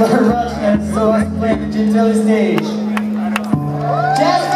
Rogers, so us can play the Gentilly stage. Jazz